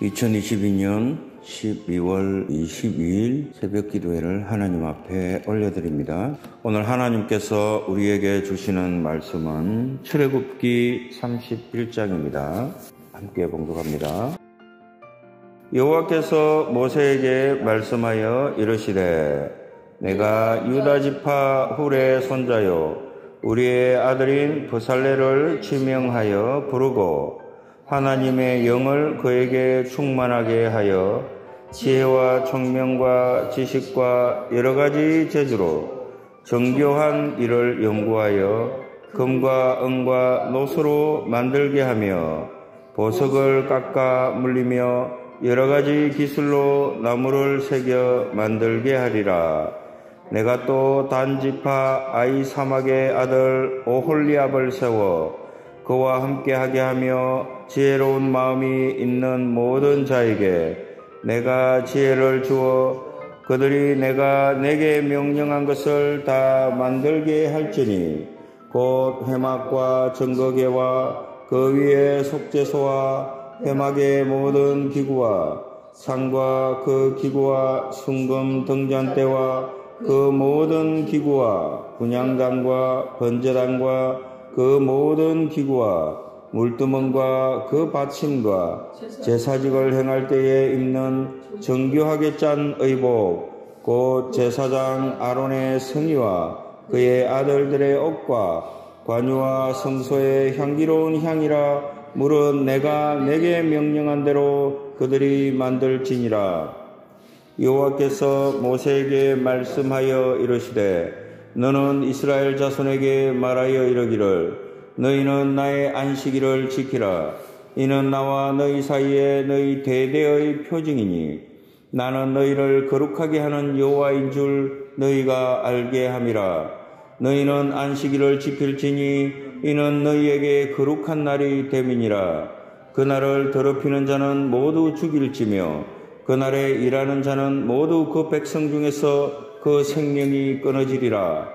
2022년 12월 22일 새벽 기도회를 하나님 앞에 올려드립니다. 오늘 하나님께서 우리에게 주시는 말씀은 출애굽기 31장입니다. 함께 봉독합니다. 여호와께서 모세에게 말씀하여 이르시되 내가 유다 지파 훌의 손자요 우리의 아들인 부살레를 지명하여 부르고 하나님의 영을 그에게 충만하게 하여 지혜와 총명과 지식과 여러 가지 재주로 정교한 일을 연구하여 금과 은과 노수로 만들게 하며 보석을 깎아 물리며 여러 가지 기술로 나무를 새겨 만들게 하리라. 내가 또 단지파 아이 사막의 아들 오홀리압을 세워 그와 함께하게 하며 지혜로운 마음이 있는 모든 자에게 내가 지혜를 주어 그들이 내가 내게 명령한 것을 다 만들게 할지니 곧 회막과 증거계와 그 위에 속죄소와 회막의 모든 기구와 상과 그 기구와 순금 등잔대와 그 모든 기구와 분양단과 번제단과 그 모든 기구와 물두멍과 그 받침과 제사직을 행할 때에 입는 정교하게 짠 의복, 곧 제사장 아론의 성의와 그의 아들들의 옷과 관유와 성소의 향기로운 향이라 물은 내가 내게 명령한 대로 그들이 만들지니라. 여호와께서 모세에게 말씀하여 이르시되 너는 이스라엘 자손에게 말하여 이르기를 너희는 나의 안식일을 지키라. 이는 나와 너희 사이에 너희 대대의 표징이니 나는 너희를 거룩하게 하는 여호와인 줄 너희가 알게 함이라. 너희는 안식일을 지킬지니 이는 너희에게 거룩한 날이 됨이니라. 그날을 더럽히는 자는 모두 죽일지며 그날에 일하는 자는 모두 그 백성 중에서 그 생명이 끊어지리라.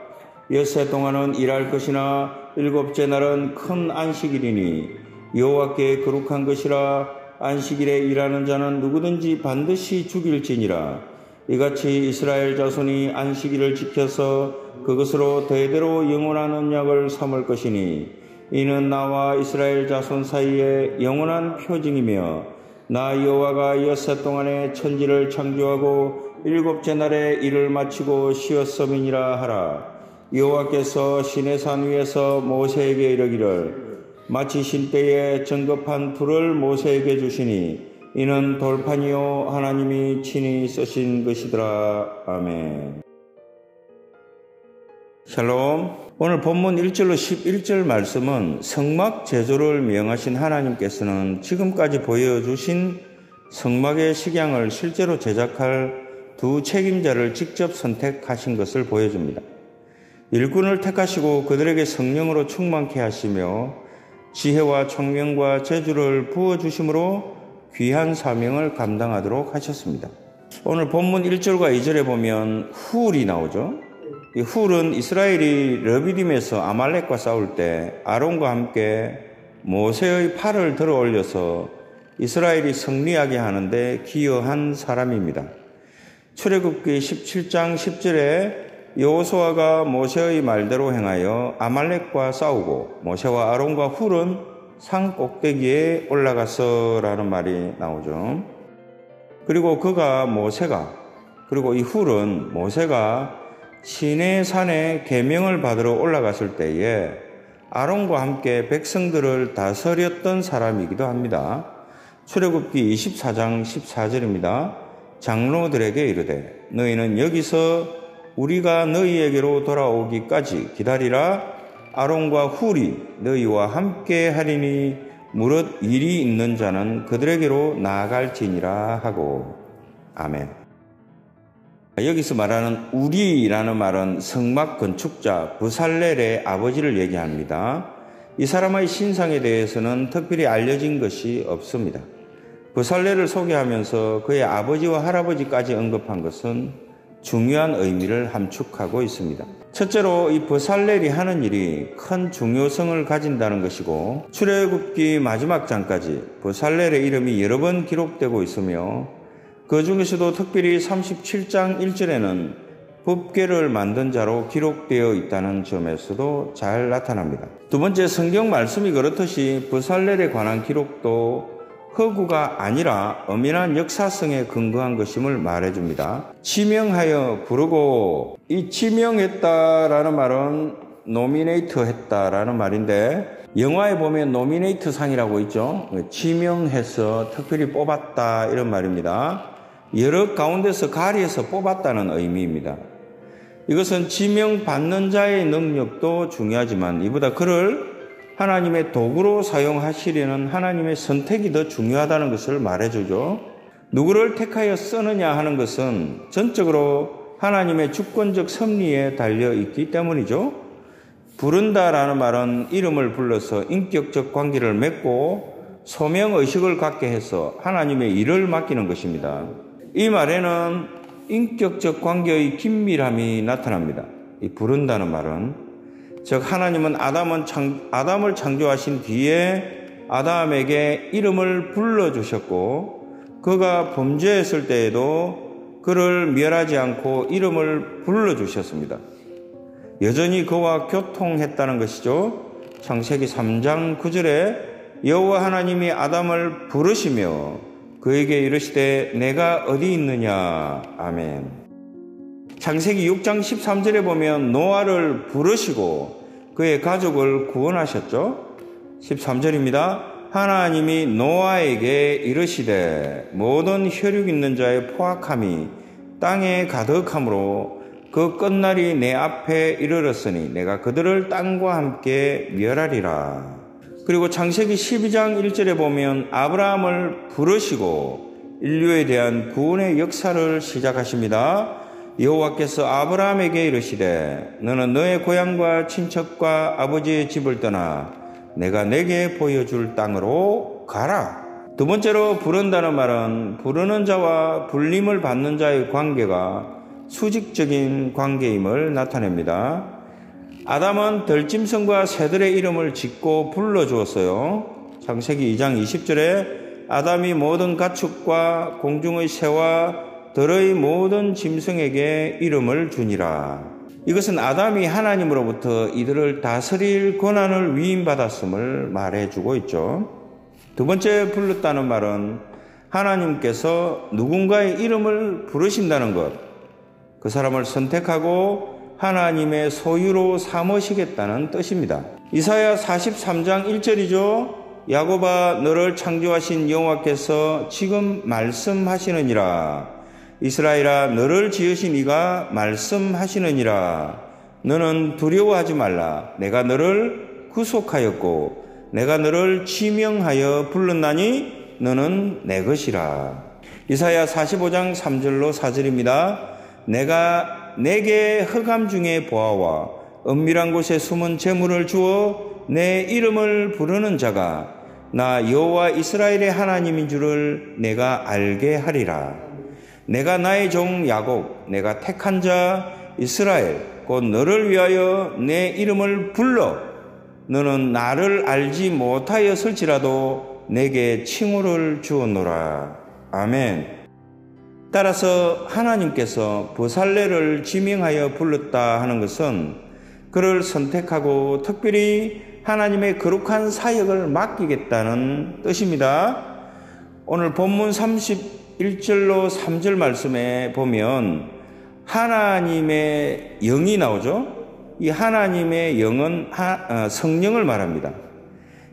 엿새 동안은 일할 것이나 일곱째 날은 큰 안식일이니 여호와께 거룩한 것이라 안식일에 일하는 자는 누구든지 반드시 죽일지니라. 이같이 이스라엘 자손이 안식일을 지켜서 그것으로 대대로 영원한 언약을 삼을 것이니 이는 나와 이스라엘 자손 사이에 영원한 표징이며 나 여호와가 엿새 동안에 천지를 창조하고 일곱째 날에 일을 마치고 쉬었음이니라 하라. 여호와께서 시내 산 위에서 모세에게 이르기를 마치실 때에 정급한 풀을 모세에게 주시니 이는 돌판이요 하나님이 친히 쓰신 것이더라. 아멘. 샬롬. 오늘 본문 1절로 11절 말씀은 성막 제조를 명하신 하나님께서는 지금까지 보여주신 성막의 식양을 실제로 제작할 두 책임자를 직접 선택하신 것을 보여줍니다. 일꾼을 택하시고 그들에게 성령으로 충만케 하시며 지혜와 총명과 재주를 부어주심으로 귀한 사명을 감당하도록 하셨습니다. 오늘 본문 1절과 2절에 보면 훌이 나오죠. 이 훌은 이스라엘이 러비딤에서 아말렉과 싸울 때 아론과 함께 모세의 팔을 들어 올려서 이스라엘이 승리하게 하는데 기여한 사람입니다. 출애굽기 17장 10절에 여호수아가 모세의 말대로 행하여 아말렉과 싸우고 모세와 아론과 훌은 산 꼭대기에 올라가서라는 말이 나오죠. 그리고 그가 모세가 그리고 이 훌은 모세가 시내 산에 계명을 받으러 올라갔을 때에 아론과 함께 백성들을 다스렸던 사람이기도 합니다. 출애굽기 24장 14절입니다. 장로들에게 이르되 너희는 여기서 우리가 너희에게로 돌아오기까지 기다리라 아론과 훌이 너희와 함께 하리니 무릇 일이 있는 자는 그들에게로 나아갈지니라 하고 아멘. 여기서 말하는 우리라는 말은 성막 건축자 부살렐의 아버지를 얘기합니다. 이 사람의 신상에 대해서는 특별히 알려진 것이 없습니다. 부살레를 소개하면서 그의 아버지와 할아버지까지 언급한 것은 중요한 의미를 함축하고 있습니다. 첫째로 이 버살렐이 하는 일이 큰 중요성을 가진다는 것이고 출애굽기 마지막 장까지 버살렐의 이름이 여러 번 기록되고 있으며 그 중에서도 특별히 37장 1절에는 법계를 만든 자로 기록되어 있다는 점에서도 잘 나타납니다. 두 번째 성경 말씀이 그렇듯이 버살렐에 관한 기록도 허구가 아니라 엄연한 역사성에 근거한 것임을 말해줍니다. 지명하여 부르고 이 지명했다라는 말은 nominate 했다라는 말인데 영화에 보면 nominate 상이라고 있죠. 지명해서 특별히 뽑았다 이런 말입니다. 여러 가운데서 가려서 뽑았다는 의미입니다. 이것은 지명받는 자의 능력도 중요하지만 이보다 그를 하나님의 도구로 사용하시려는 하나님의 선택이 더 중요하다는 것을 말해주죠. 누구를 택하여 쓰느냐 하는 것은 전적으로 하나님의 주권적 섭리에 달려 있기 때문이죠. 부른다라는 말은 이름을 불러서 인격적 관계를 맺고 소명 의식을 갖게 해서 하나님의 일을 맡기는 것입니다. 이 말에는 인격적 관계의 긴밀함이 나타납니다. 이 부른다는 말은 즉 하나님은 아담은 창, 아담을 창조하신 뒤에 아담에게 이름을 불러 주셨고 그가 범죄했을 때에도 그를 멸하지 않고 이름을 불러 주셨습니다. 여전히 그와 교통했다는 것이죠. 창세기 3장 9절에 여호와 하나님이 아담을 부르시며 그에게 이르시되 내가 어디 있느냐 아멘. 창세기 6장 13절에 보면 노아를 부르시고 그의 가족을 구원하셨죠. 13절입니다. 하나님이 노아에게 이르시되 모든 혈육 있는 자의 포악함이 땅에 가득함으로 그 끝날이 내 앞에 이르렀으니 내가 그들을 땅과 함께 멸하리라. 그리고 창세기 12장 1절에 보면 아브라함을 부르시고 인류에 대한 구원의 역사를 시작하십니다. 여호와께서 아브라함에게 이르시되 너는 너의 고향과 친척과 아버지의 집을 떠나 내가 내게 보여줄 땅으로 가라. 두 번째로 부른다는 말은 부르는 자와 불림을 받는 자의 관계가 수직적인 관계임을 나타냅니다. 아담은 덜짐승과 새들의 이름을 짓고 불러주었어요. 창세기 2장 20절에 아담이 모든 가축과 공중의 새와 들의 모든 짐승에게 이름을 주니라. 이것은 아담이 하나님으로부터 이들을 다스릴 권한을 위임받았음을 말해주고 있죠. 두 번째 불렀다는 말은 하나님께서 누군가의 이름을 부르신다는 것, 그 사람을 선택하고 하나님의 소유로 삼으시겠다는 뜻입니다. 이사야 43장 1절이죠. 야고바 너를 창조하신 여호와께서 지금 말씀하시느니라. 이스라엘아 너를 지으신 이가 말씀하시느니라. 너는 두려워하지 말라. 내가 너를 구속하였고 내가 너를 지명하여 불렀나니 너는 내 것이라. 이사야 45장 3절로 4절입니다. 내가 내게 흑암 중에 보아와 은밀한 곳에 숨은 재물을 주어 내 이름을 부르는 자가 나 여호와 이스라엘의 하나님인 줄을 내가 알게 하리라 내가 나의 종 야곱, 내가 택한 자 이스라엘, 곧 너를 위하여 내 이름을 불러 너는 나를 알지 못하였을지라도 내게 칭호를 주었노라. 아멘. 따라서 하나님께서 보살레를 지명하여 불렀다 하는 것은 그를 선택하고 특별히 하나님의 거룩한 사역을 맡기겠다는 뜻입니다. 오늘 본문 30 1절로 3절 말씀에 보면 하나님의 영이 나오죠. 이 하나님의 영은 하, 어, 성령을 말합니다.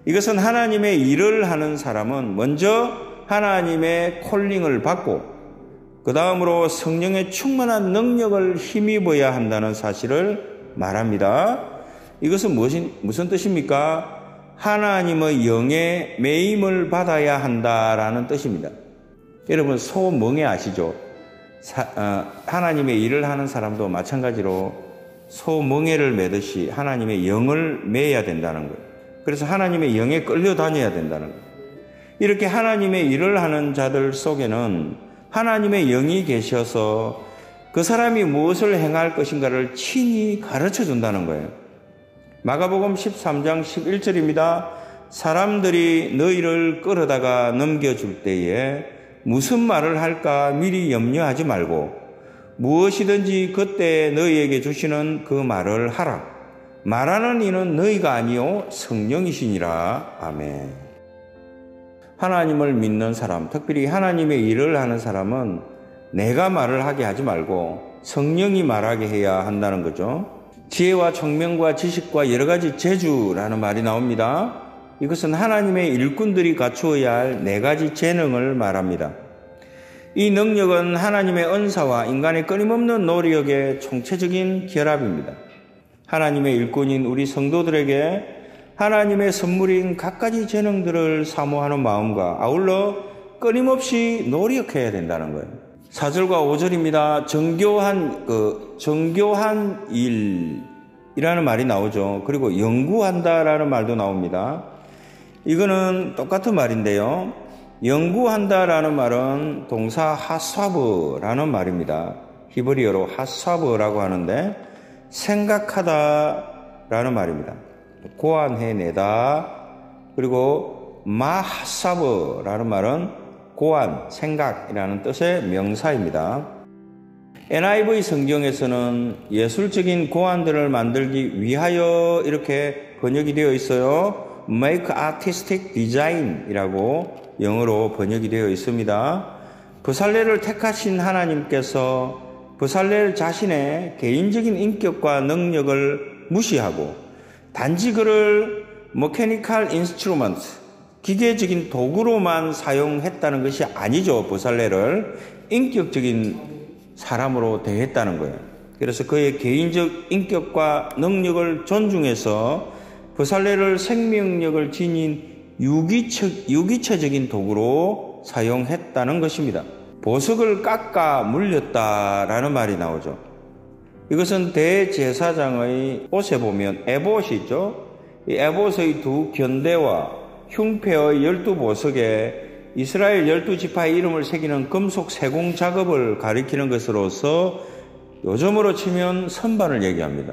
이것은 하나님의 일을 하는 사람은 먼저 하나님의 콜링을 받고 그 다음으로 성령의 충만한 능력을 힘입어야 한다는 사실을 말합니다. 이것은 무슨, 무슨 뜻입니까? 하나님의 영의 매임을 받아야 한다라는 뜻입니다. 여러분 소멍에 아시죠? 사, 어, 하나님의 일을 하는 사람도 마찬가지로 소멍에를 매듯이 하나님의 영을 매야 된다는 거예요. 그래서 하나님의 영에 끌려다녀야 된다는 거예요. 이렇게 하나님의 일을 하는 자들 속에는 하나님의 영이 계셔서 그 사람이 무엇을 행할 것인가를 친히 가르쳐 준다는 거예요. 마가복음 13장 11절입니다. 사람들이 너희를 끌어다가 넘겨줄 때에 무슨 말을 할까 미리 염려하지 말고 무엇이든지 그때 너희에게 주시는 그 말을 하라. 말하는 이는 너희가 아니요 성령이시니라. 아멘. 하나님을 믿는 사람, 특별히 하나님의 일을 하는 사람은 내가 말을 하게 하지 말고 성령이 말하게 해야 한다는 거죠. 지혜와 청명과 지식과 여러 가지 재주라는 말이 나옵니다. 이것은 하나님의 일꾼들이 갖추어야 할 네 가지 재능을 말합니다. 이 능력은 하나님의 은사와 인간의 끊임없는 노력의 총체적인 결합입니다. 하나님의 일꾼인 우리 성도들에게 하나님의 선물인 갖가지 재능들을 사모하는 마음과 아울러 끊임없이 노력해야 된다는 거예요. 4절과 5절입니다. 정교한, 그, 정교한 일이라는 말이 나오죠. 그리고 연구한다라는 말도 나옵니다. 이거는 똑같은 말인데요. 연구한다라는 말은 동사 하사브라는 말입니다. 히브리어로 하사브라고 하는데 생각하다라는 말입니다. 고안해내다 그리고 마하사브라는 말은 고안, 생각이라는 뜻의 명사입니다. NIV 성경에서는 예술적인 고안들을 만들기 위하여 이렇게 번역이 되어 있어요. Make artistic design이라고 영어로 번역이 되어 있습니다. 부살레를 택하신 하나님께서 부살레 자신의 개인적인 인격과 능력을 무시하고 단지 그를 mechanical instrument 기계적인 도구로만 사용했다는 것이 아니죠. 브살렐을 인격적인 사람으로 대했다는 거예요. 그래서 그의 개인적 인격과 능력을 존중해서 브살렐을 생명력을 지닌 유기체, 유기체 적인 도구로 사용했다는 것입니다. 보석을 깎아 물렸다라는 말이 나오죠. 이것은 대제사장의 옷에 보면 에봇이 있죠. 이 에봇의 두 견대와 흉패의 열두 보석에 이스라엘 열두 지파의 이름을 새기는 금속 세공 작업을 가리키는 것으로서 요즘으로 치면 선반을 얘기합니다.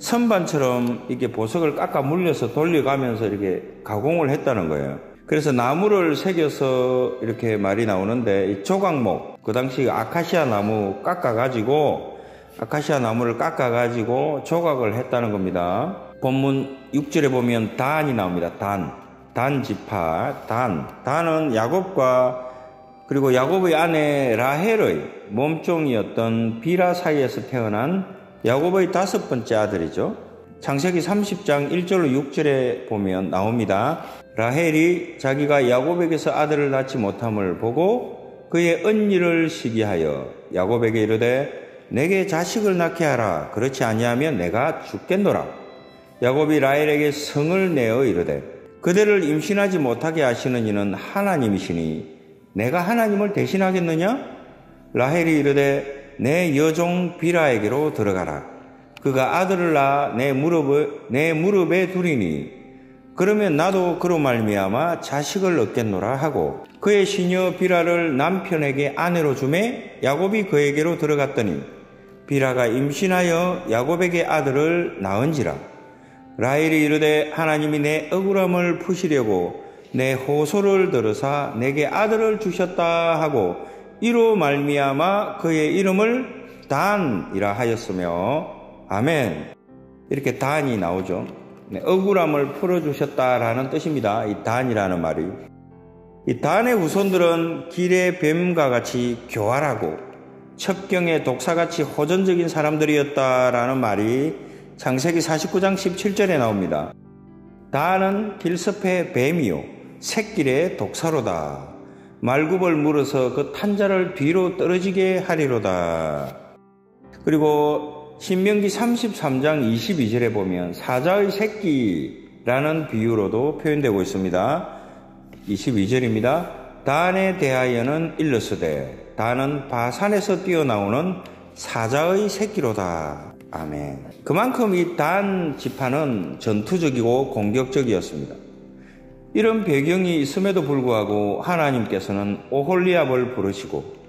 선반처럼 이렇게 보석을 깎아 물려서 돌려가면서 이렇게 가공을 했다는 거예요. 그래서 나무를 새겨서 이렇게 말이 나오는데 이 조각목 그 당시 아카시아 나무 깎아 가지고 아카시아 나무를 깎아 가지고 조각을 했다는 겁니다. 본문 6절에 보면 단이 나옵니다. 단. 단 지파, 단. 단은 야곱과 그리고 야곱의 아내 라헬의 몸종이었던 비라 사이에서 태어난 야곱의 다섯 번째 아들이죠. 창세기 30장 1절로 6절에 보면 나옵니다. 라헬이 자기가 야곱에게서 아들을 낳지 못함을 보고 그의 언니를 시기하여 야곱에게 이르되 내게 자식을 낳게 하라. 그렇지 아니하면 내가 죽겠노라. 야곱이 라헬에게 성을 내어 이르되 그대를 임신하지 못하게 하시는 이는 하나님이시니 내가 하나님을 대신하겠느냐? 라헬이 이르되 내 여종 비라에게로 들어가라. 그가 아들을 낳아 내 무릎에, 내 무릎에 두리니 그러면 나도 그로 말미암아 자식을 얻겠노라 하고 그의 시녀 비라를 남편에게 아내로 주매 야곱이 그에게로 들어갔더니 비라가 임신하여 야곱에게 아들을 낳은지라 라헬이 이르되 하나님이 내 억울함을 푸시려고 내 호소를 들으사 내게 아들을 주셨다 하고 이로 말미암아 그의 이름을 단이라 하였으며 아멘. 이렇게 단이 나오죠. 네, 억울함을 풀어주셨다라는 뜻입니다. 이 단이라는 말이. 이 단의 후손들은 길의 뱀과 같이 교활하고 첩경의 독사같이 호전적인 사람들이었다라는 말이 창세기 49장 17절에 나옵니다. 단은 길섭의 뱀이요 새길의 독사로다. 말굽을 물어서 그 탄자를 뒤로 떨어지게 하리로다. 그리고 신명기 33장 22절에 보면 사자의 새끼라는 비유로도 표현되고 있습니다. 22절입니다. 단에 대하여는 일러스되 단은 바산에서 뛰어나오는 사자의 새끼로다. 아멘. 그만큼 이 단 지파는 전투적이고 공격적이었습니다. 이런 배경이 있음에도 불구하고 하나님께서는 오홀리압을 부르시고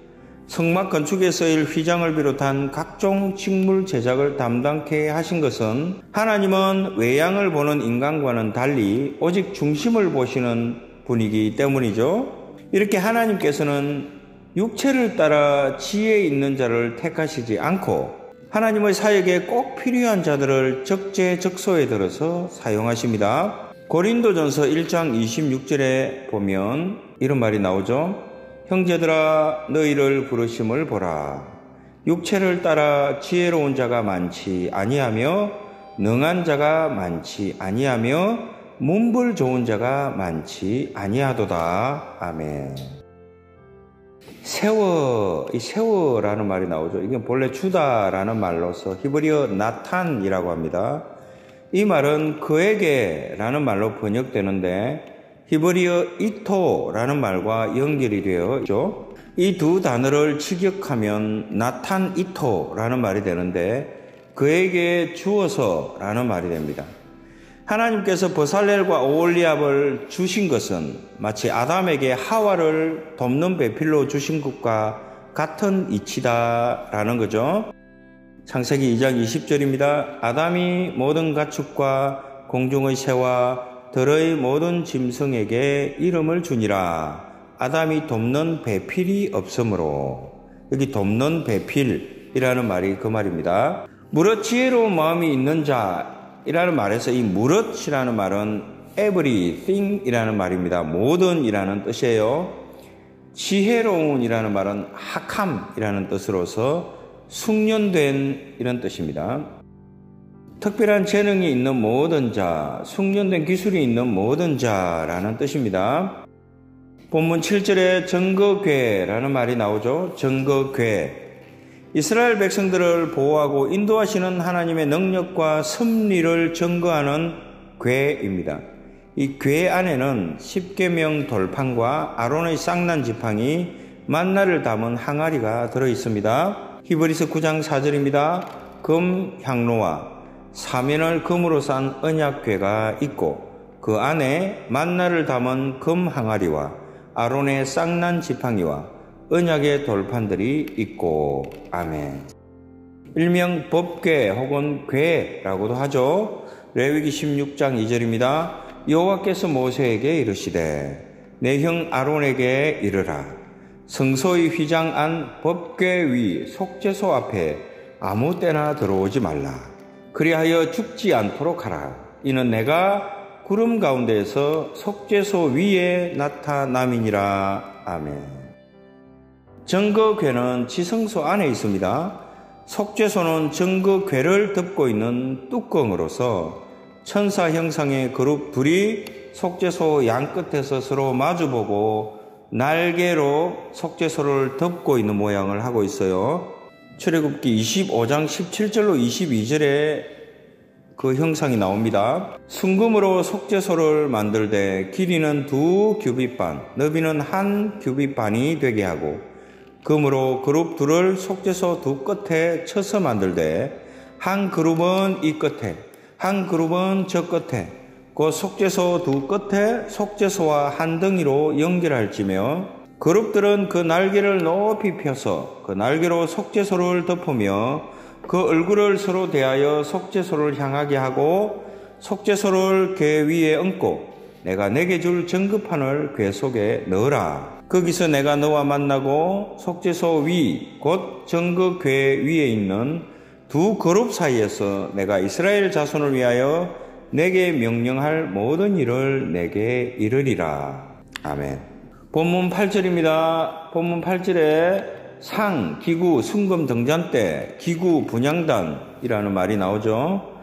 성막 건축에 쓰일 휘장을 비롯한 각종 식물 제작을 담당케 하신 것은 하나님은 외양을 보는 인간과는 달리 오직 중심을 보시는 분이기 때문이죠. 이렇게 하나님께서는 육체를 따라 지혜 있는 자를 택하시지 않고 하나님의 사역에 꼭 필요한 자들을 적재적소에 들어서 사용하십니다. 고린도전서 1장 26절에 보면 이런 말이 나오죠. 형제들아 너희를 부르심을 보라. 육체를 따라 지혜로운 자가 많지 아니하며 능한 자가 많지 아니하며 문불 좋은 자가 많지 아니하도다. 아멘. 세워, 이 세워라는 말이 나오죠. 이게 본래 주다라는 말로서 히브리어 나탄이라고 합니다. 이 말은 그에게라는 말로 번역되는데 히브리어 이토라는 말과 연결이 되어 있죠. 이 두 단어를 직역하면 나탄 이토라는 말이 되는데 그에게 주어서라는 말이 됩니다. 하나님께서 버살렐과 오올리압을 주신 것은 마치 아담에게 하와를 돕는 배필로 주신 것과 같은 이치다라는 거죠. 창세기 2장 20절입니다. 아담이 모든 가축과 공중의 새와 들의 모든 짐승에게 이름을 주니라. 아담이 돕는 배필이 없으므로 여기 돕는 배필이라는 말이 그 말입니다. 무릇 지혜로운 마음이 있는 자이라는 말에서 이 무릇이라는 말은 everything이라는 말입니다. 모든이라는 뜻이에요. 지혜로운이라는 말은 학함이라는 뜻으로서 숙련된 이런 뜻입니다. 특별한 재능이 있는 모든 자, 숙련된 기술이 있는 모든 자라는 뜻입니다. 본문 7절에 증거괴라는 말이 나오죠. 증거괴. 이스라엘 백성들을 보호하고 인도하시는 하나님의 능력과 섭리를 증거하는 괴입니다. 이 괴 안에는 십계명 돌판과 아론의 쌍난 지팡이, 만나를 담은 항아리가 들어 있습니다. 히브리서 9장 4절입니다. 금 향로와 사면을 금으로 싼 언약궤가 있고 그 안에 만나를 담은 금 항아리와 아론의 쌍난 지팡이와 언약의 돌판들이 있고 아멘. 일명 법궤 혹은 궤라고도 하죠. 레위기 16장 2절입니다. 여호와께서 모세에게 이르시되 내 형 아론에게 이르라 성소의 휘장 안 법궤 위 속죄소 앞에 아무 때나 들어오지 말라. 그리하여 죽지 않도록 하라. 이는 내가 구름 가운데에서 속죄소 위에 나타남이니라. 아멘. 정거궤는 지성소 안에 있습니다. 속죄소는 정거궤를 덮고 있는 뚜껑으로서 천사 형상의 그룹 둘이 속죄소 양 끝에서 서로 마주보고 날개로 속죄소를 덮고 있는 모양을 하고 있어요. 출애굽기 25장 17절로 22절에 그 형상이 나옵니다. 순금으로 속죄소를 만들되 길이는 두 규빗반, 너비는 한 규빗반이 되게 하고 금으로 그룹 둘을 속죄소 두 끝에 쳐서 만들되 한 그룹은 이 끝에, 한 그룹은 저 끝에, 그 속죄소 두 끝에 속죄소와 한 덩이로 연결할지며 그룹들은 그 날개를 높이 펴서 그 날개로 속죄소를 덮으며 그 얼굴을 서로 대하여 속죄소를 향하게 하고 속죄소를 궤 위에 얹고 내가 내게 줄 정급판을 궤 속에 넣어라. 거기서 내가 너와 만나고 속죄소 위, 곧 정급 궤 위에 있는 두 그룹 사이에서 내가 이스라엘 자손을 위하여 내게 명령할 모든 일을 내게 이르리라. 아멘. 본문 8절입니다. 본문 8절에 상, 기구, 순금 등잔대, 기구, 분양단이라는 말이 나오죠.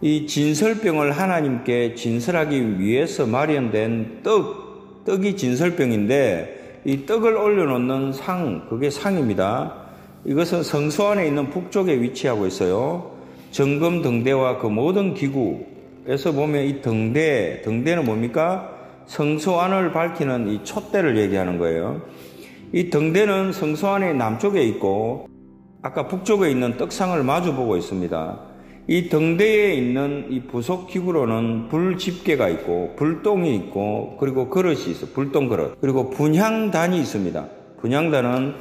이 진설병을 하나님께 진설하기 위해서 마련된 떡, 떡이 진설병인데 이 떡을 올려놓는 상, 그게 상입니다. 이것은 성소 안에 있는 북쪽에 위치하고 있어요. 정금 등대와 그 모든 기구 에서 보면 이 등대, 등대는 뭡니까? 성소 안을 밝히는 이 촛대를 얘기하는 거예요. 이 등대는 성소 안의 남쪽에 있고 아까 북쪽에 있는 떡상을 마주보고 있습니다. 이 등대에 있는 이 부속 기구로는 불 집게가 있고 불똥이 있고 그리고 그릇이 있어 불똥 그릇 그리고 분향단이 있습니다. 분향단은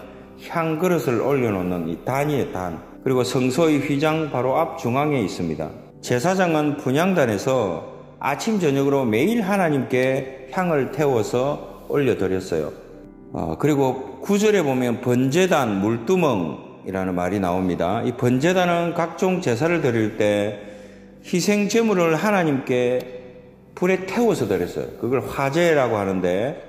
향 그릇을 올려놓는 이 단위의 단, 그리고 성소의 휘장 바로 앞 중앙에 있습니다. 제사장은 분양단에서 아침 저녁으로 매일 하나님께 향을 태워서 올려드렸어요. 어, 그리고 구절에 보면 번제단 물두멍이라는 말이 나옵니다. 이 번제단은 각종 제사를 드릴 때 희생 제물을 하나님께 불에 태워서 드렸어요. 그걸 화제라고 하는데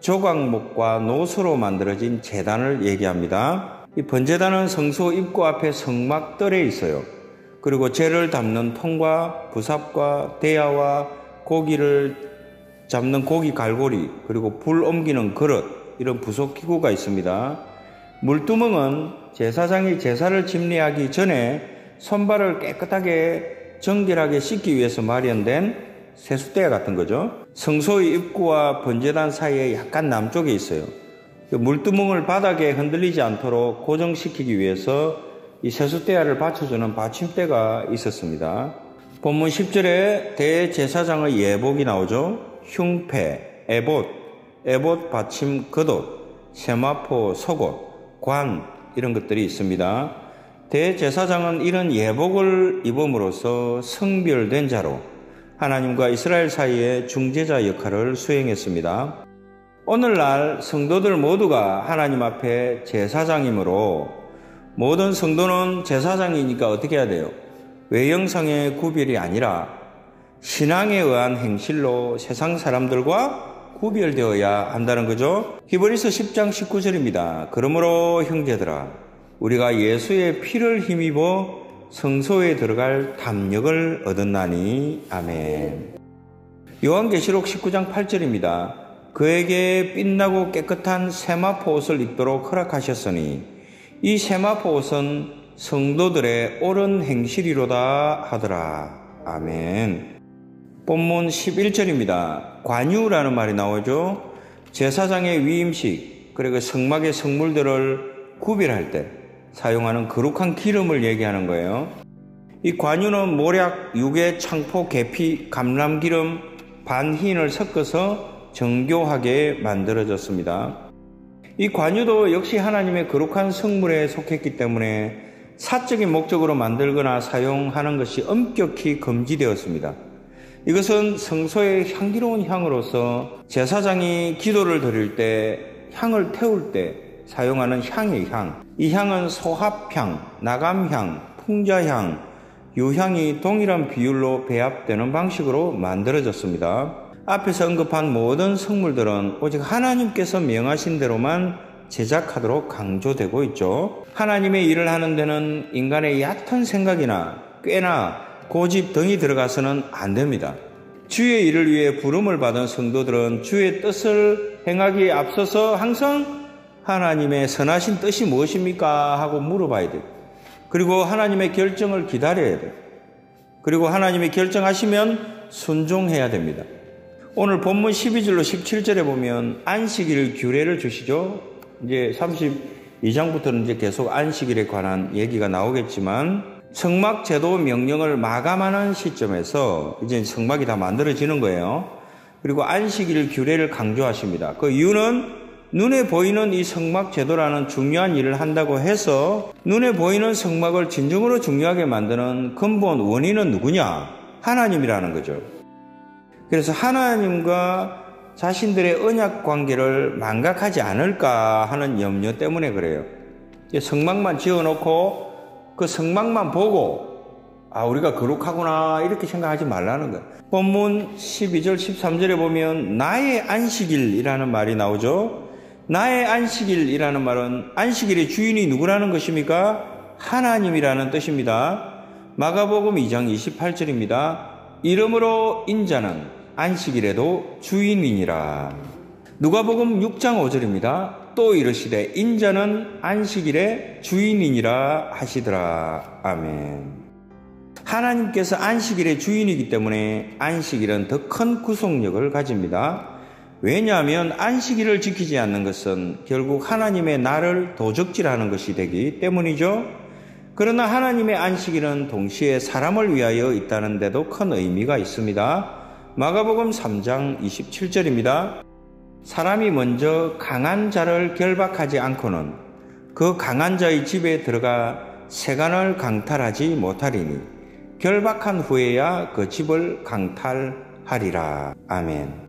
조각목과 노수로 만들어진 재단을 얘기합니다. 이 번제단은 성소 입구 앞에 성막들에 있어요. 그리고 재를 담는 통과 부삽과 대야와 고기를 잡는 고기 갈고리 그리고 불 옮기는 그릇 이런 부속 기구가 있습니다. 물두멍은 제사장이 제사를 집례하기 전에 손발을 깨끗하게 정결하게 씻기 위해서 마련된 세숫대 같은 거죠. 성소의 입구와 번제단 사이에 약간 남쪽에 있어요. 그 물두멍을 바닥에 흔들리지 않도록 고정시키기 위해서 이 세숫대야를 받쳐주는 받침대가 있었습니다. 본문 10절에 대제사장의 예복이 나오죠. 흉패, 에봇, 에봇 받침 겉옷, 세마포 속옷, 관 이런 것들이 있습니다. 대제사장은 이런 예복을 입음으로써 성별된 자로 하나님과 이스라엘 사이의 중재자 역할을 수행했습니다. 오늘날 성도들 모두가 하나님 앞에 제사장이므로 모든 성도는 제사장이니까 어떻게 해야 돼요? 외형상의 구별이 아니라 신앙에 의한 행실로 세상 사람들과 구별되어야 한다는 거죠. 히브리서 10장 19절입니다. 그러므로 형제들아 우리가 예수의 피를 힘입어 성소에 들어갈 담력을 얻었나니 아멘. 요한계시록 19장 8절입니다. 그에게 빛나고 깨끗한 세마포 옷을 입도록 허락하셨으니 이 세마포 옷은 성도들의 옳은 행실이로다 하더라. 아멘. 본문 11절입니다. 관유라는 말이 나오죠. 제사장의 위임식, 그리고 성막의 성물들을 구별할 때 사용하는 거룩한 기름을 얘기하는 거예요. 이 관유는 모략, 유괴, 창포, 계피, 감람기름, 반흰을 섞어서 정교하게 만들어졌습니다. 이 관유도 역시 하나님의 거룩한 성물에 속했기 때문에 사적인 목적으로 만들거나 사용하는 것이 엄격히 금지되었습니다. 이것은 성소의 향기로운 향으로서 제사장이 기도를 드릴 때 향을 태울 때 사용하는 향의 향. 이 향은 소합향, 나감향, 풍자향, 유향이 동일한 비율로 배합되는 방식으로 만들어졌습니다. 앞에서 언급한 모든 성물들은 오직 하나님께서 명하신 대로만 제작하도록 강조되고 있죠. 하나님의 일을 하는 데는 인간의 얕은 생각이나 꽤나 고집 등이 들어가서는 안 됩니다. 주의 일을 위해 부름을 받은 성도들은 주의 뜻을 행하기에 앞서서 항상 하나님의 선하신 뜻이 무엇입니까? 하고 물어봐야 돼요. 그리고 하나님의 결정을 기다려야 돼요. 그리고 하나님이 결정하시면 순종해야 됩니다. 오늘 본문 12절로 17절에 보면 안식일 규례를 주시죠. 이제 32장부터는 이제 계속 안식일에 관한 얘기가 나오겠지만 성막 제도 명령을 마감하는 시점에서 이제 성막이 다 만들어지는 거예요. 그리고 안식일 규례를 강조하십니다. 그 이유는 눈에 보이는 이 성막 제도라는 중요한 일을 한다고 해서 눈에 보이는 성막을 진정으로 중요하게 만드는 근본 원인은 누구냐? 하나님이라는 거죠. 그래서 하나님과 자신들의 언약 관계를 망각하지 않을까 하는 염려 때문에 그래요. 성막만 지어놓고 그 성막만 보고 아, 우리가 거룩하구나 이렇게 생각하지 말라는 거예요. 본문 12절 13절에 보면 나의 안식일이라는 말이 나오죠. 나의 안식일이라는 말은 안식일의 주인이 누구라는 것입니까? 하나님이라는 뜻입니다. 마가복음 2장 28절입니다. 이름으로 인자는 안식일에도 주인이니라. 누가복음 6장 5절입니다. 또 이르시되 인자는 안식일의 주인이니라 하시더라. 아멘. 하나님께서 안식일의 주인이기 때문에 안식일은 더 큰 구속력을 가집니다. 왜냐하면 안식일을 지키지 않는 것은 결국 하나님의 나를 도적질하는 것이 되기 때문이죠. 그러나 하나님의 안식일은 동시에 사람을 위하여 있다는 데도 큰 의미가 있습니다. 마가복음 3장 27절입니다. 사람이 먼저 강한 자를 결박하지 않고는 그 강한 자의 집에 들어가 세간을 강탈하지 못하리니 결박한 후에야 그 집을 강탈하리라. 아멘.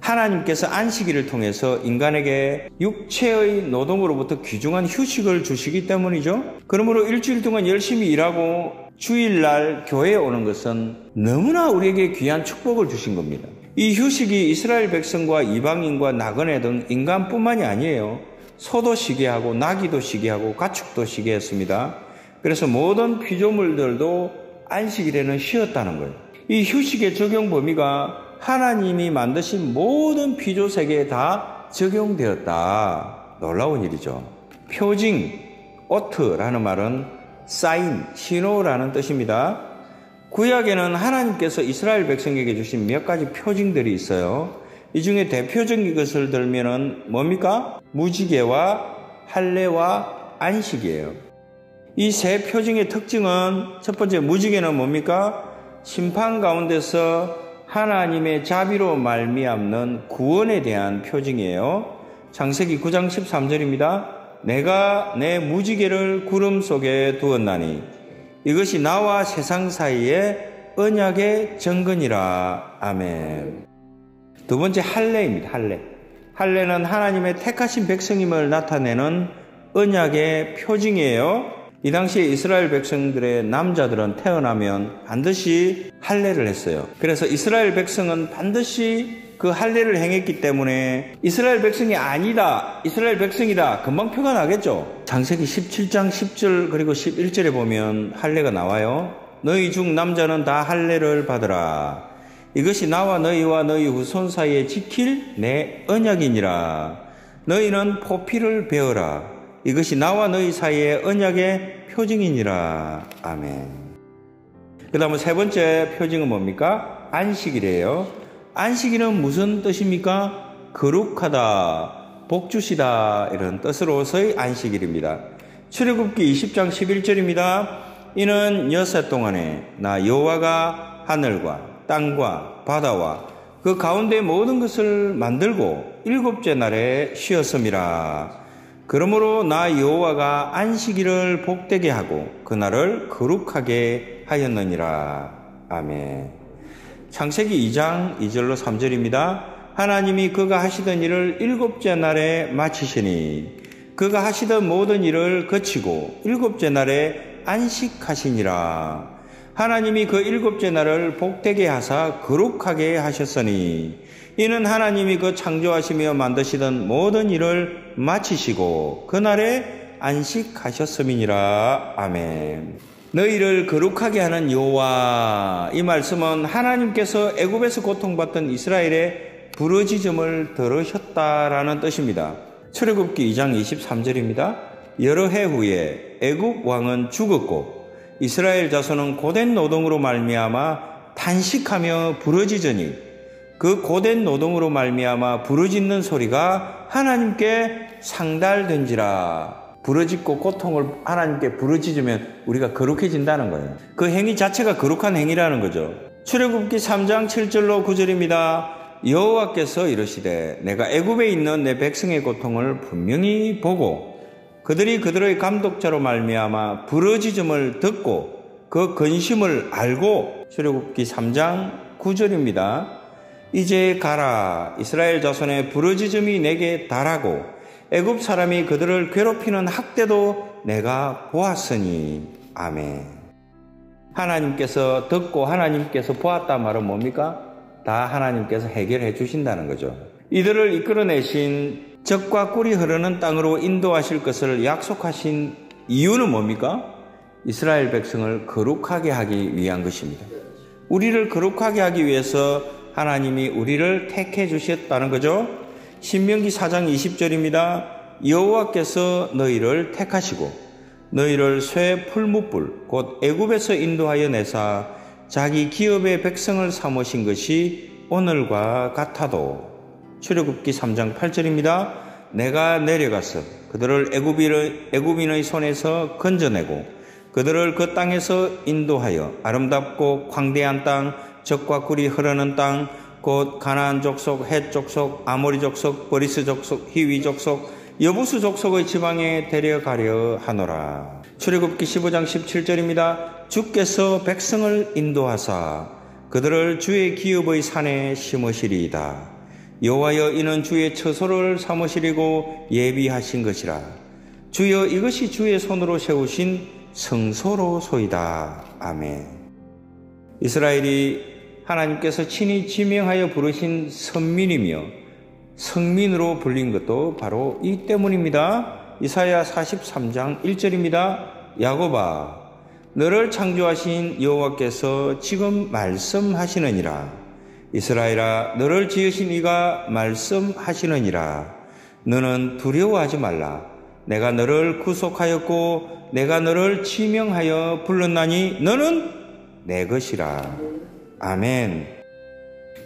하나님께서 안식일을 통해서 인간에게 육체의 노동으로부터 귀중한 휴식을 주시기 때문이죠. 그러므로 일주일 동안 열심히 일하고 주일날 교회에 오는 것은 너무나 우리에게 귀한 축복을 주신 겁니다. 이 휴식이 이스라엘 백성과 이방인과 나그네 등 인간뿐만이 아니에요. 소도 쉬게 하고 나기도 쉬게 하고 가축도 쉬게 했습니다. 그래서 모든 피조물들도 안식일에는 쉬었다는 거예요. 이 휴식의 적용 범위가 하나님이 만드신 모든 피조 세계에 다 적용되었다. 놀라운 일이죠. 표징, 오트라는 말은 사인, 신호라는 뜻입니다. 구약에는 하나님께서 이스라엘 백성에게 주신 몇 가지 표징들이 있어요. 이 중에 대표적인 것을 들면은 뭡니까? 무지개와 할례와 안식이에요. 이 세 표징의 특징은 첫 번째 무지개는 뭡니까? 심판 가운데서 하나님의 자비로 말미암는 구원에 대한 표징이에요. 창세기 9장 13절입니다. 내가 내 무지개를 구름 속에 두었나니 이것이 나와 세상 사이에 언약의 정근이라. 아멘. 두 번째 할례입니다. 할례. 할례는 하나님의 택하신 백성임을 나타내는 언약의 표징이에요. 이 당시에 이스라엘 백성들의 남자들은 태어나면 반드시 할례를 했어요. 그래서 이스라엘 백성은 반드시 그 할례를 행했기 때문에 이스라엘 백성이 아니다, 이스라엘 백성이다 금방 표가 나겠죠. 장세기 17장 10절 그리고 11절에 보면 할례가 나와요. 너희 중 남자는 다 할례를 받으라. 이것이 나와 너희와 너희 후손 사이에 지킬 내 언약이니라. 너희는 포피를 베어라. 이것이 나와 너희 사이의 언약의 표징이니라. 아멘. 그 다음에 세 번째 표징은 뭡니까? 안식이래요. 안식일은 무슨 뜻입니까? 거룩하다, 복주시다 이런 뜻으로서의 안식일입니다. 출애굽기 20장 11절입니다. 이는 여섯 동안에 나 여호와가 하늘과 땅과 바다와 그 가운데 모든 것을 만들고 일곱째 날에 쉬었음이라. 그러므로 나 여호와가 안식일을 복되게 하고 그날을 거룩하게 하였느니라. 아멘. 창세기 2장 2절로 3절입니다. 하나님이 그가 하시던 일을 일곱째 날에 마치시니 그가 하시던 모든 일을 거치고 일곱째 날에 안식하시니라. 하나님이 그 일곱째 날을 복되게 하사 거룩하게 하셨으니 이는 하나님이 그 창조하시며 만드시던 모든 일을 마치시고 그날에 안식하셨음이니라. 아멘. 너희를 거룩하게 하는 여호와 이 말씀은 하나님께서 애굽에서 고통받던 이스라엘의 부르짖음을 들으셨다라는 뜻입니다. 출애굽기 2장 23절입니다. 여러 해 후에 애굽 왕은 죽었고 이스라엘 자손은 고된 노동으로 말미암아 탄식하며 부르짖으니 그 고된 노동으로 말미암아 부르짖는 소리가 하나님께 상달된지라 부르짖고 고통을 하나님께 부르짖으면 우리가 거룩해진다는 거예요. 그 행위 자체가 거룩한 행위라는 거죠. 출애굽기 3장 7절로 9절입니다. 여호와께서 이르시되 내가 애굽에 있는 내 백성의 고통을 분명히 보고 그들이 그들의 감독자로 말미암아 부르짖음을 듣고 그 근심을 알고 출애굽기 3장 9절입니다. 이제 가라 이스라엘 자손의 부르짖음이 내게 달하고 애굽 사람이 그들을 괴롭히는 학대도 내가 보았으니 아멘. 하나님께서 듣고 하나님께서 보았다 말은 뭡니까? 다 하나님께서 해결해 주신다는 거죠. 이들을 이끌어내신 적과 꿀이 흐르는 땅으로 인도하실 것을 약속하신 이유는 뭡니까? 이스라엘 백성을 거룩하게 하기 위한 것입니다. 우리를 거룩하게 하기 위해서 하나님이 우리를 택해 주셨다는 거죠. 신명기 4장 20절입니다. 여호와께서 너희를 택하시고 너희를 쇠 풀무불 곧 애굽에서 인도하여 내사 자기 기업의 백성을 삼으신 것이 오늘과 같아도 출애굽기 3장 8절입니다. 내가 내려가서 그들을 애굽인의, 손에서 건져내고 그들을 그 땅에서 인도하여 아름답고 광대한 땅 젖과 꿀이 흐르는 땅, 곧 가나안 족속, 헷 족속, 아모리 족속, 브리스 족속, 히위 족속, 여부수 족속의 지방에 데려가려 하노라. 출애굽기 15장 17절입니다. 주께서 백성을 인도하사 그들을 주의 기업의 산에 심으시리이다. 여호와여 이는 주의 처소를 삼으시리고 예비하신 것이라. 주여 이것이 주의 손으로 세우신 성소로소이다. 아멘. 이스라엘이 하나님께서 친히 지명하여 부르신 선민이며 성민으로 불린 것도 바로 이 때문입니다. 이사야 43장 1절입니다. 야고바 너를 창조하신 여호와께서 지금 말씀하시느니라. 이스라엘아 너를 지으신 이가 말씀하시느니라. 너는 두려워하지 말라. 내가 너를 구속하였고 내가 너를 지명하여 불렀나니 너는 내 것이라. 아멘.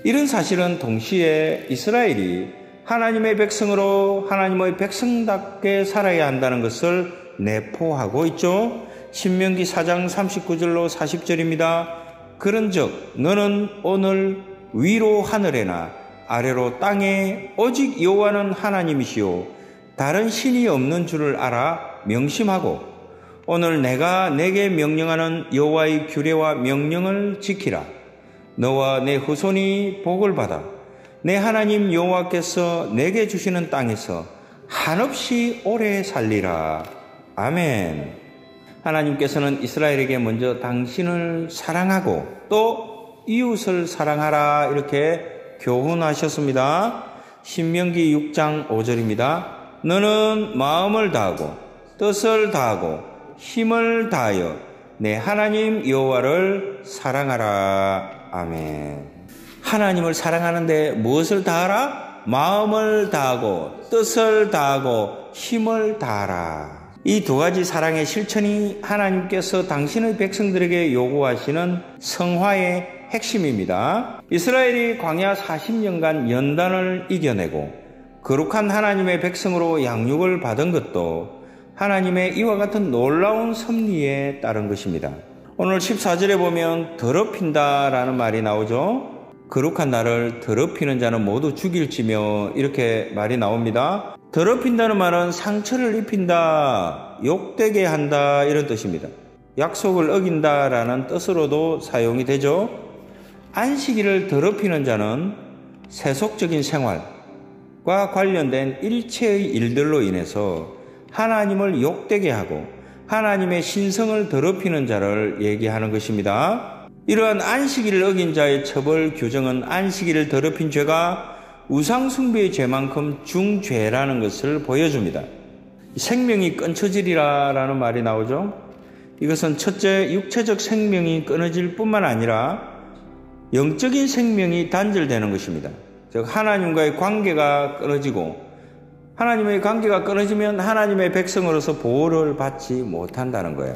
이런 사실은 동시에 이스라엘이 하나님의 백성으로 하나님의 백성답게 살아야 한다는 것을 내포하고 있죠. 신명기 4장 39절로 40절입니다. 그런즉 너는 오늘 위로 하늘에나 아래로 땅에 오직 여호와는 하나님이시요 다른 신이 없는 줄을 알아 명심하고 오늘 내가 내게 명령하는 여호와의 규례와 명령을 지키라. 너와 내 후손이 복을 받아 내 하나님 여호와께서 내게 주시는 땅에서 한없이 오래 살리라. 아멘. 하나님께서는 이스라엘에게 먼저 당신을 사랑하고 또 이웃을 사랑하라 이렇게 교훈하셨습니다. 신명기 6장 5절입니다. 너는 마음을 다하고 뜻을 다하고 힘을 다하여 내 하나님 여호와를 사랑하라. 아멘. 하나님을 사랑하는데 무엇을 다하라? 마음을 다하고 뜻을 다하고 힘을 다하라. 이 두 가지 사랑의 실천이 하나님께서 당신의 백성들에게 요구하시는 성화의 핵심입니다. 이스라엘이 광야 40년간 연단을 이겨내고 거룩한 하나님의 백성으로 양육을 받은 것도 하나님의 이와 같은 놀라운 섭리에 따른 것입니다. 오늘 14절에 보면 더럽힌다라는 말이 나오죠. 거룩한 나를 더럽히는 자는 모두 죽일지며 이렇게 말이 나옵니다. 더럽힌다는 말은 상처를 입힌다, 욕되게 한다 이런 뜻입니다. 약속을 어긴다라는 뜻으로도 사용이 되죠. 안식일을 더럽히는 자는 세속적인 생활과 관련된 일체의 일들로 인해서 하나님을 욕되게 하고 하나님의 신성을 더럽히는 자를 얘기하는 것입니다. 이러한 안식일을 어긴 자의 처벌 규정은 안식일을 더럽힌 죄가 우상숭배의 죄만큼 중죄라는 것을 보여줍니다. 생명이 끊쳐지리라라는 말이 나오죠. 이것은 첫째 육체적 생명이 끊어질 뿐만 아니라 영적인 생명이 단절되는 것입니다. 즉 하나님과의 관계가 끊어지고 하나님의 관계가 끊어지면 하나님의 백성으로서 보호를 받지 못한다는 거예요.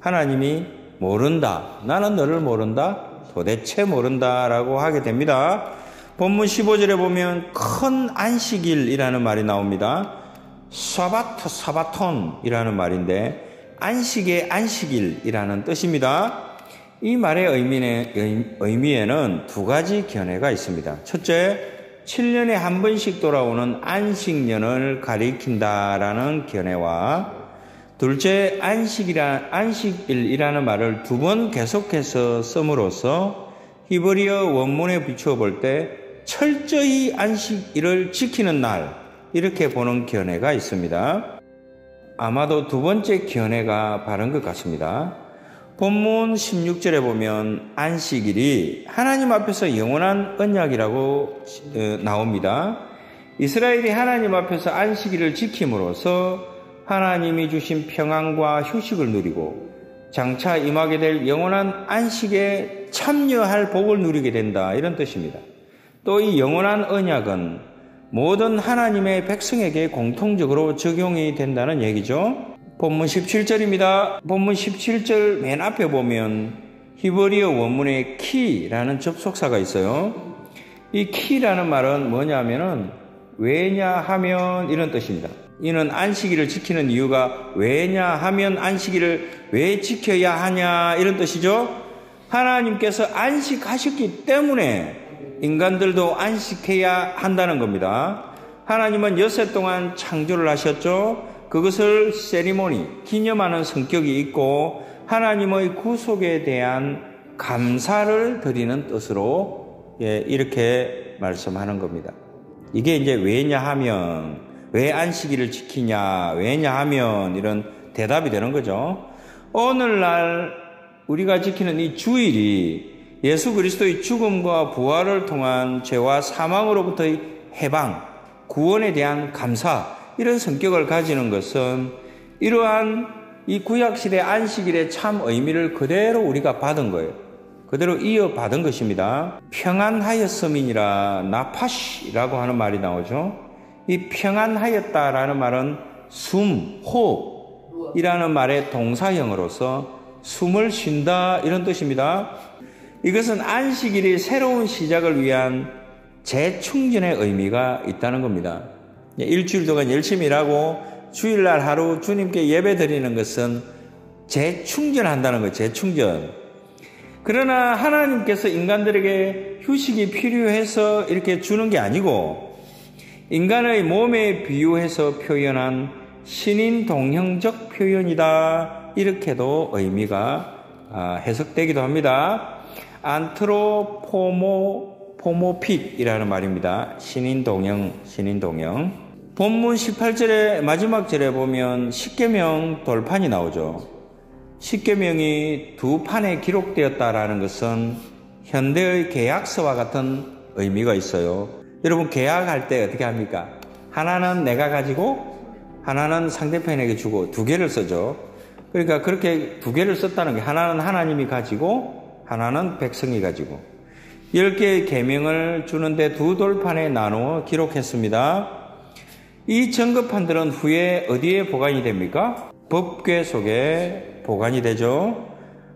하나님이 모른다. 나는 너를 모른다. 도대체 모른다. 라고 하게 됩니다. 본문 15절에 보면 큰 안식일이라는 말이 나옵니다. 사바타 사바톤이라는 말인데 안식의 안식일이라는 뜻입니다. 이 말의 의미에, 는 두 가지 견해가 있습니다. 첫째, 7년에 한 번씩 돌아오는 안식년을 가리킨다라는 견해와 둘째 안식이라 안식일이라는 말을 두 번 계속해서 씀으로써 히브리어 원문에 비추어 볼 때 철저히 안식일을 지키는 날 이렇게 보는 견해가 있습니다. 아마도 두 번째 견해가 바른 것 같습니다. 본문 16절에 보면 안식일이 하나님 앞에서 영원한 언약이라고 어, 나옵니다. 이스라엘이 하나님 앞에서 안식일을 지킴으로써 하나님이 주신 평안과 휴식을 누리고 장차 임하게 될 영원한 안식에 참여할 복을 누리게 된다. 이런 뜻입니다. 또 이 영원한 언약은 모든 하나님의 백성에게 공통적으로 적용이 된다는 얘기죠. 본문 17절입니다. 본문 17절 맨 앞에 보면 히브리어 원문에 키라는 접속사가 있어요. 이 키라는 말은 뭐냐면은 왜냐 하면 이런 뜻입니다. 이는 안식일을 지키는 이유가 왜냐 하면 안식일을 왜 지켜야 하냐 이런 뜻이죠. 하나님께서 안식하셨기 때문에 인간들도 안식해야 한다는 겁니다. 하나님은 여섯 동안 창조를 하셨죠. 그것을 세리머니, 기념하는 성격이 있고 하나님의 구속에 대한 감사를 드리는 뜻으로 예, 이렇게 말씀하는 겁니다. 이게 이제 왜냐 하면 왜 안식일을 지키냐 왜냐 하면 이런 대답이 되는 거죠. 오늘날 우리가 지키는 이 주일이 예수 그리스도의 죽음과 부활을 통한 죄와 사망으로부터의 해방, 구원에 대한 감사 이런 성격을 가지는 것은 이러한 이 구약시대 안식일의 참 의미를 그대로 우리가 받은 거예요. 그대로 이어받은 것입니다. 평안하였음이니라 나파시라고 하는 말이 나오죠. 이 평안하였다라는 말은 숨, 호흡이라는 말의 동사형으로서 숨을 쉰다 이런 뜻입니다. 이것은 안식일이 새로운 시작을 위한 재충전의 의미가 있다는 겁니다. 일주일 동안 열심히 일하고 주일날 하루 주님께 예배 드리는 것은 재충전한다는 거예요. 재충전. 그러나 하나님께서 인간들에게 휴식이 필요해서 이렇게 주는 게 아니고 인간의 몸에 비유해서 표현한 신인 동형적 표현이다. 이렇게도 의미가 아, 해석되기도 합니다. 안트로포모 포모핏이라는 말입니다. 신인 동형, 신인 동형. 본문 18절의 마지막 절에 보면 십계명 돌판이 나오죠. 십계명이 두 판에 기록되었다라는 것은 현대의 계약서와 같은 의미가 있어요. 여러분 계약할 때 어떻게 합니까? 하나는 내가 가지고 하나는 상대편에게 주고 두 개를 쓰죠. 그러니까 그렇게 두 개를 썼다는 게 하나는 하나님이 가지고 하나는 백성이 가지고 열 개의 계명을 주는데 두 돌판에 나누어 기록했습니다. 이 증거판들은 후에 어디에 보관이 됩니까? 법궤 속에 보관이 되죠.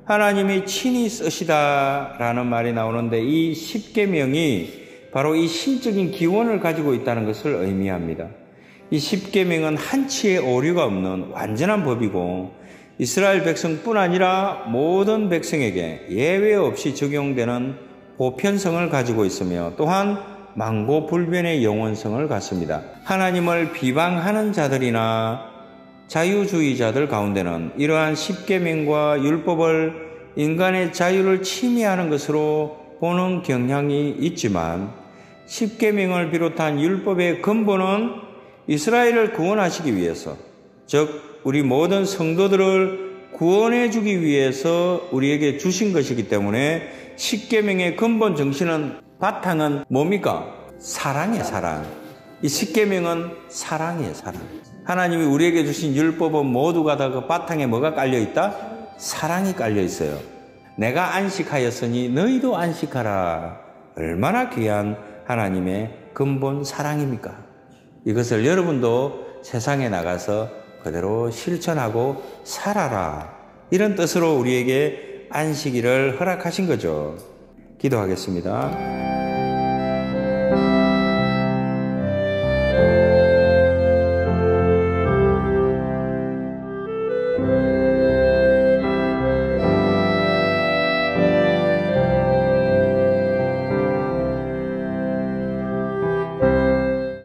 하나님이 친히 쓰시다라는 말이 나오는데 이 십계명이 바로 이 신적인 기원을 가지고 있다는 것을 의미합니다. 이 십계명은 한치의 오류가 없는 완전한 법이고 이스라엘 백성뿐 아니라 모든 백성에게 예외 없이 적용되는 보편성을 가지고 있으며 또한 망고 불변의 영원성을 갖습니다. 하나님을 비방하는 자들이나 자유주의자들 가운데는 이러한 십계명과 율법을 인간의 자유를 침해하는 것으로 보는 경향이 있지만 십계명을 비롯한 율법의 근본은 이스라엘을 구원하시기 위해서 즉 우리 모든 성도들을 구원해 주기 위해서 우리에게 주신 것이기 때문에 십계명의 근본 정신은 바탕은 뭡니까? 사랑의 사랑. 이 십계명은 사랑의 사랑. 하나님이 우리에게 주신 율법은 모두가 다 그 바탕에 뭐가 깔려 있다? 사랑이 깔려 있어요. 내가 안식하였으니 너희도 안식하라. 얼마나 귀한 하나님의 근본 사랑입니까? 이것을 여러분도 세상에 나가서 그대로 실천하고 살아라. 이런 뜻으로 우리에게 안식일을 허락하신 거죠. 기도하겠습니다.